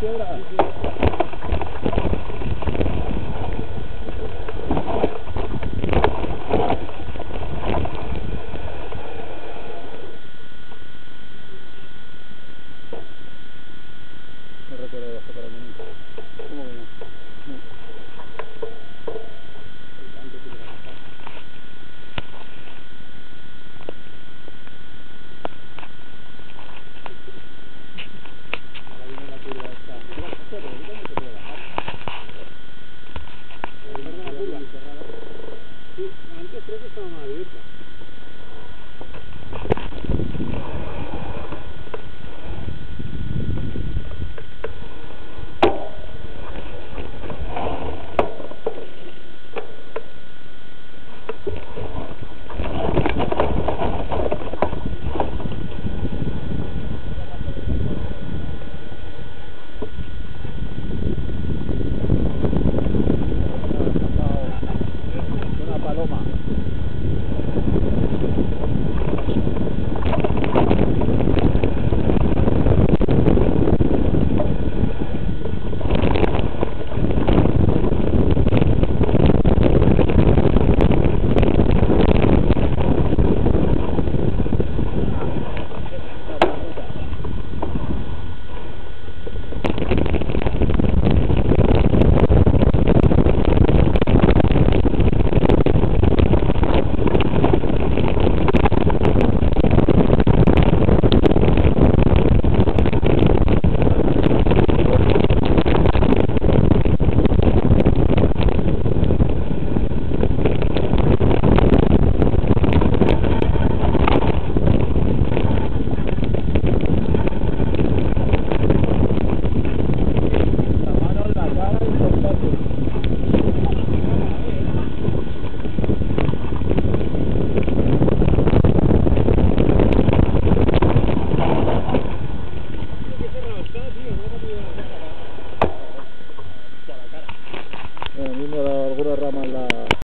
piedra.